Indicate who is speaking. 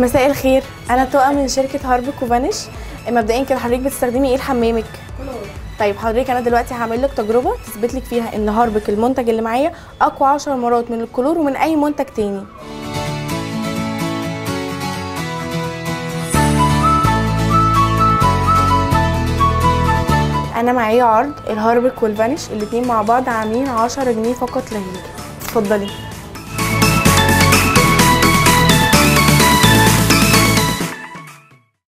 Speaker 1: مساء الخير. أنا تقى من شركة هاربك كوفانش مبدئيا كده حضرتك بتستخدمي إيه لحمامك؟ طيب حضرتك أنا دلوقتي هعمل لك تجربة تثبت لك فيها إن هاربك المنتج اللي معايا أقوى 10 مرات من الكلور ومن أي منتج تاني. أنا معايا عرض الهاربك والفانش الاتنين مع بعض عاملين 10 جنيه فقط لهيك اتفضلي.